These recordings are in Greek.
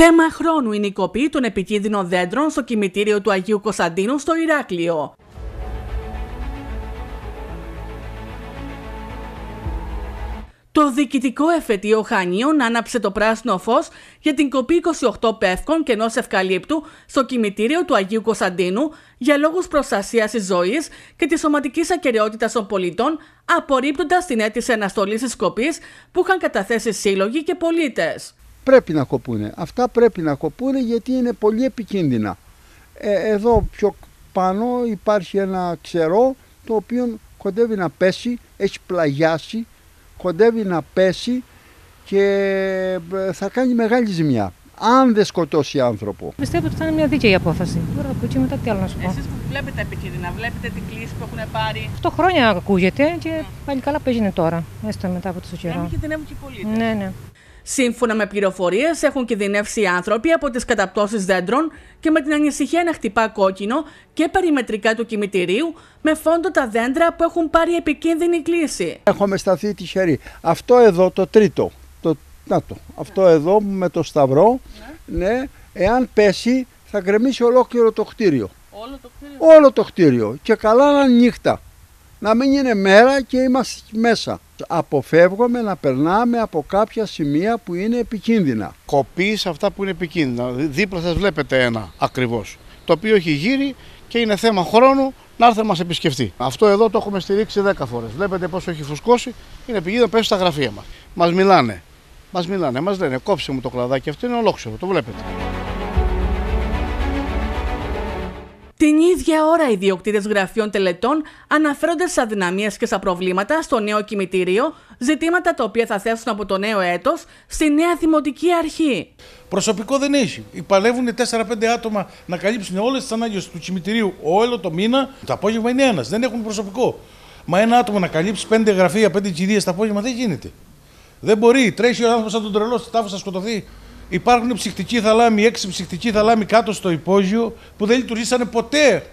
Θέμα χρόνου είναι η κοπή των επικίνδυνων δέντρων στο κημητήριο του Αγίου Κωνσταντίνου στο Ηράκλειο. Το διοικητικό εφετείο Χανίων άναψε το πράσινο φως για την κοπή 28 πεύκων και ενός ευκαλύπτου στο κημητήριο του Αγίου Κωνσταντίνου για λόγους προστασίας της ζωής και της σωματικής ακαιρεότητας των πολιτών, απορρίπτοντας την αίτηση αναστολής της κοπής που είχαν καταθέσει σύλλογοι και πολίτες. Πρέπει να κοπούνε. Αυτά πρέπει να κοπούνε γιατί είναι πολύ επικίνδυνα. Ε, εδώ πιο πάνω υπάρχει ένα ξερό το οποίο κοντεύει να πέσει, έχει πλαγιάσει κοντεύει να πέσει και ε, θα κάνει μεγάλη ζημιά. Αν δεν σκοτώσει άνθρωπο. Πιστεύω ότι θα είναι μια δίκαιη απόφαση. Τώρα από εκεί μετά τι άλλο να σου πω. Εσείς που βλέπετε επικίνδυνα, βλέπετε την κλίση που έχουν πάρει. 8 χρόνια ακούγεται και πάλι καλά που έγινε τώρα. Έστω μετά από τόσο Να καιρό. μην κινδυνεύουν και οι πολίτες. Ναι, ναι. Σύμφωνα με πληροφορίες, έχουν κινδυνεύσει οι άνθρωποι από τις καταπτώσεις δέντρων και με την ανησυχία να χτυπά κόκκινο και περιμετρικά του κημητηρίου, με φόντο τα δέντρα που έχουν πάρει επικίνδυνη κλίση. Έχουμε σταθεί τυχεροί. Αυτό εδώ το τρίτο. Το, να το. Αυτό εδώ με το σταυρό. Ναι. εάν πέσει θα γκρεμίσει ολόκληρο το κτίριο. Όλο το κτίριο. Όλο το κτίριο. Και καλά να είναι νύχτα. Να μην είναι μέρα και είμαστε μέσα. Αποφεύγουμε να περνάμε από κάποια σημεία που είναι επικίνδυνα. κοπείς σε αυτά που είναι επικίνδυνα. Δί- Δίπλα σας βλέπετε ένα ακριβώς, το οποίο έχει γύρει και είναι θέμα χρόνου να έρθει να μας επισκεφτεί. Αυτό εδώ το έχουμε στηρίξει 10 φορές. Βλέπετε πόσο έχει φουσκώσει, είναι επικίνδυνο να πέσει στα γραφεία μας. Μας μιλάνε, μας μιλάνε, μας λένε κόψε μου το κλαδάκι αυτό είναι ολόκληρο, το βλέπετε. Την ίδια ώρα, οι διοκτήτες γραφείων τελετών αναφέρονται στι αδυναμίες και στα προβλήματα στο νέο κημητήριο, ζητήματα τα οποία θα θέσουν από το νέο έτος στη νέα δημοτική αρχή. Προσωπικό δεν έχει. Παλεύουν 4-5 άτομα να καλύψουν όλες τις ανάγκες του κημητηρίου όλο το μήνα. Το απόγευμα είναι ένας. Δεν έχουν προσωπικό. Μα ένα άτομο να καλύψει 5 γραφεία, 5 κηδείες το απόγευμα δεν γίνεται. Δεν μπορεί. Τρέχει ο άνθρωπος σαν τον τρελό στη τάφο θα σκοτωθεί. Υπάρχουν ψυχτικοί θαλάμοι, έξι ψυχτικοί θαλάμοι κάτω στο υπόγειο που δεν λειτουργήσανε ποτέ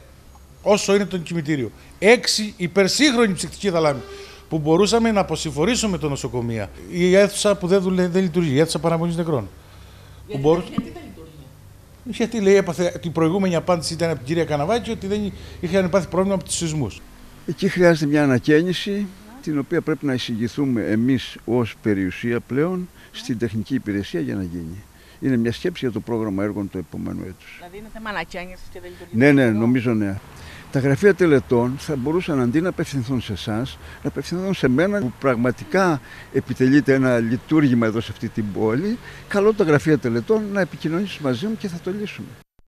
όσο είναι το κημητήριο. Έξι υπερσύγχρονοι ψυχτικοί θαλάμοι που μπορούσαμε να αποσυμφορήσουμε το νοσοκομεία. Η αίθουσα που δεν, δουλε, δεν λειτουργεί, η αίθουσα παραμονή νεκρών. Που μπορούσε- γιατί λέει, έπαθε, την προηγούμενη απάντηση ήταν από την κυρία Καναβάκη ότι δεν είχαν πάθει πρόβλημα από τους σεισμούς. Εκεί χρειάζεται μια ανακαίνιση την οποία πρέπει να εισηγηθούμε εμείς ως περιουσία πλέον στην τεχνική υπηρεσία για να γίνει. Είναι μια σκέψη για το πρόγραμμα έργων του επόμενου έτους. Δηλαδή είναι θέμα ανακαίνιση και δεν λειτουργεί. Ναι, ναι, νομίζω ναι. Τα γραφεία τελετών θα μπορούσαν αντί να απευθυνθούν σε εσάς, να απευθυνθούν σε μένα που πραγματικά επιτελείται ένα λειτουργήμα εδώ σε αυτή την πόλη. Καλό τα γραφεία τελετών να επικοινωνήσεις μαζί μου και θα το λύσουμε.